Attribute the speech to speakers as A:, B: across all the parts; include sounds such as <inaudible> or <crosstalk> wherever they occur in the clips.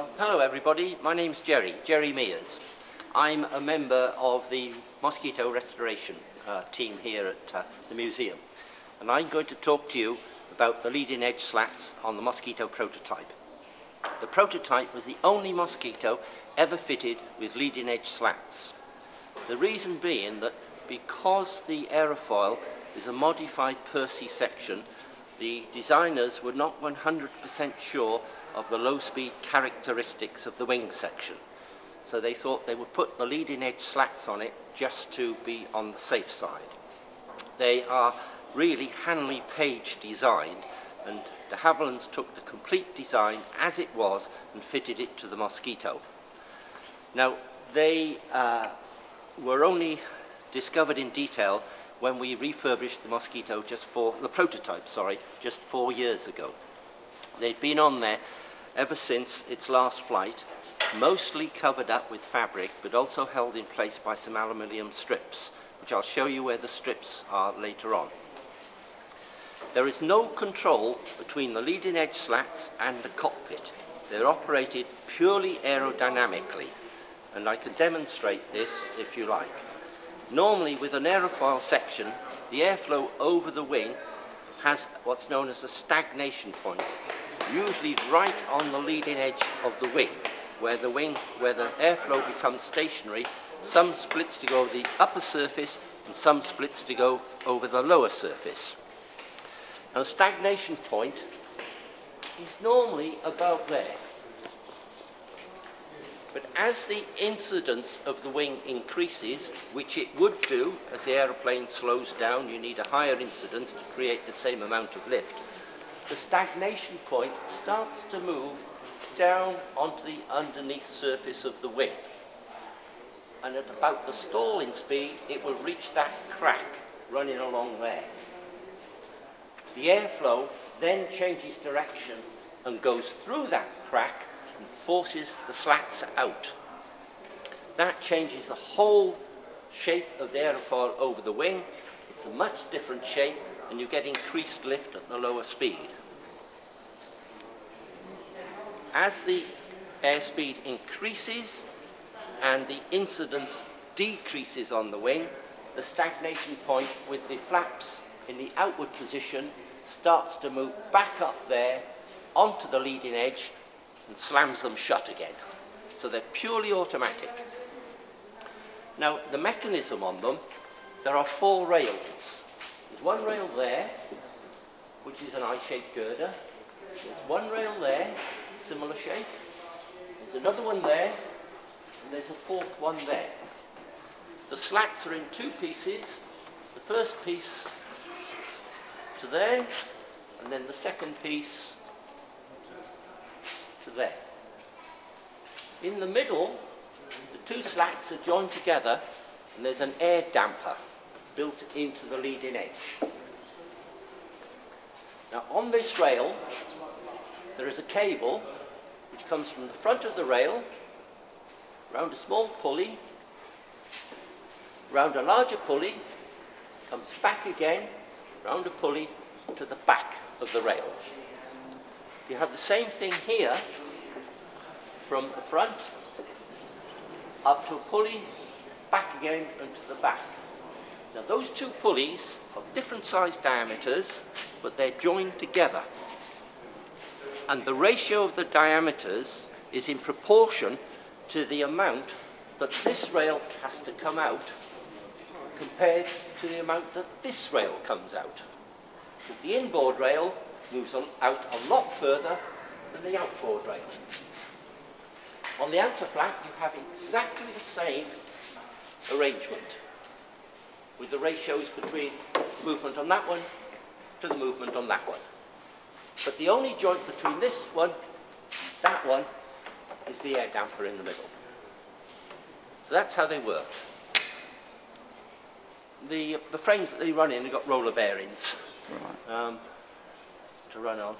A: Well, hello everybody. My name's Gerry, Gerry Mears. I'm a member of the mosquito restoration uh, team here at uh, the museum. And I'm going to talk to you about the leading edge slats on the mosquito prototype. The prototype was the only mosquito ever fitted with leading edge slats. The reason being that because the aerofoil is a modified Percy section, the designers were not 100% sure of the low-speed characteristics of the wing section. So they thought they would put the leading edge slats on it just to be on the safe side. They are really Handley Page designed and de Havilland's took the complete design as it was and fitted it to the Mosquito. Now, they uh, were only discovered in detail when we refurbished the Mosquito just for, the prototype, sorry, just four years ago. They'd been on there ever since its last flight, mostly covered up with fabric, but also held in place by some aluminium strips, which I'll show you where the strips are later on. There is no control between the leading edge slats and the cockpit. They're operated purely aerodynamically, and I can demonstrate this if you like. Normally with an aerofoil section, the airflow over the wing has what's known as a stagnation point, usually right on the leading edge of the wing, where the wing, where the airflow becomes stationary, some splits to go over the upper surface and some splits to go over the lower surface. Now the stagnation point is normally about there. But as the incidence of the wing increases, which it would do as the aeroplane slows down, you need a higher incidence to create the same amount of lift, the stagnation point starts to move down onto the underneath surface of the wing. And at about the stalling speed, it will reach that crack running along there. The airflow then changes direction and goes through that crack and forces the slats out. That changes the whole shape of the aerofoil over the wing. It's a much different shape and you get increased lift at the lower speed. As the airspeed increases and the incidence decreases on the wing, the stagnation point with the flaps in the outward position starts to move back up there onto the leading edge and slams them shut again. So they're purely automatic. Now, the mechanism on them, there are four rails. There's one rail there, which is an I-shaped girder. There's one rail there, similar shape. There's another one there, and there's a fourth one there. The slats are in two pieces. The first piece to there, and then the second piece to there. In the middle, two slats are joined together and there's an air damper built into the leading edge. Now on this rail, there is a cable which comes from the front of the rail, round a small pulley, round a larger pulley, comes back again, round a pulley to the back of the rail. You have the same thing here from the front up to a pulley, back again and to the back. Now those two pulleys have different size diameters, but they're joined together. And the ratio of the diameters is in proportion to the amount that this rail has to come out compared to the amount that this rail comes out. Because the inboard rail moves on, out a lot further than the outboard rail. On the outer flap, you have exactly the same arrangement with the ratios between movement on that one to the movement on that one. But the only joint between this one, that one, is the air damper in the middle. So that's how they work. The, the frames that they run in have got roller bearings. Right. Um, to run on.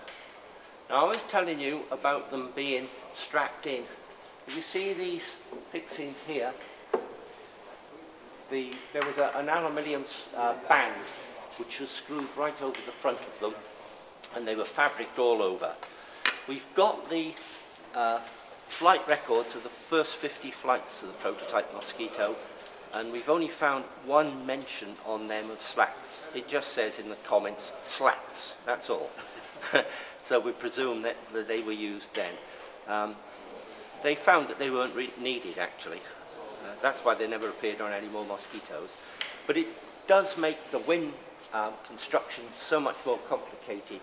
A: Now I was telling you about them being strapped in. If you see these fixings here, the, there was a, an aluminium uh, band which was screwed right over the front of them and they were fabricked all over. We've got the uh, flight records of the first 50 flights of the prototype Mosquito and we've only found one mention on them of slats. It just says in the comments, slats, that's all. <laughs> so we presume that, that they were used then. Um, they found that they weren't needed actually. Uh, that's why they never appeared on any more mosquitoes. But it does make the wind um, construction so much more complicated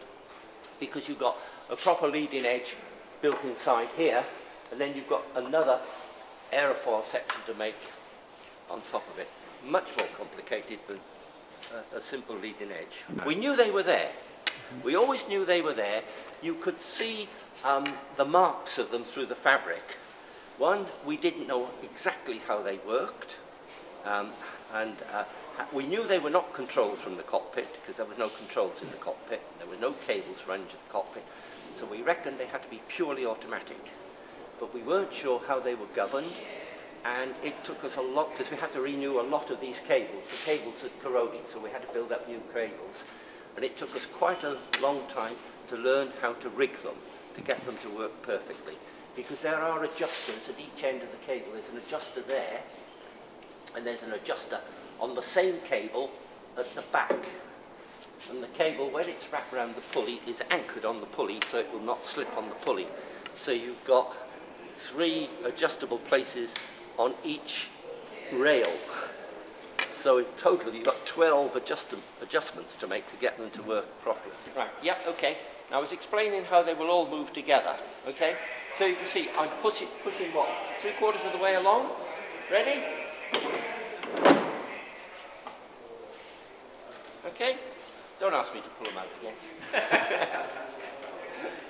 A: because you've got a proper leading edge built inside here and then you've got another aerofoil section to make on top of it. Much more complicated than a, a simple leading edge. We knew they were there. We always knew they were there. You could see um, the marks of them through the fabric. One, we didn't know exactly how they worked, um, and uh, we knew they were not controlled from the cockpit because there was no controls in the cockpit. There were no cables running to the cockpit. So we reckoned they had to be purely automatic. But we weren't sure how they were governed and it took us a lot because we had to renew a lot of these cables. The cables had corroded, so we had to build up new cables. And it took us quite a long time to learn how to rig them, to get them to work perfectly. Because there are adjusters at each end of the cable. There's an adjuster there, and there's an adjuster on the same cable at the back. And the cable, when it's wrapped around the pulley, is anchored on the pulley so it will not slip on the pulley. So you've got three adjustable places on each rail. So in total, you've got 12 adjust adjustments to make to get them to work properly. Right, yeah, okay. Now, I was explaining how they will all move together, okay? So you can see, I'm pushing, pushing what? Three quarters of the way along? Ready? Okay? Don't ask me to pull them out again. <laughs>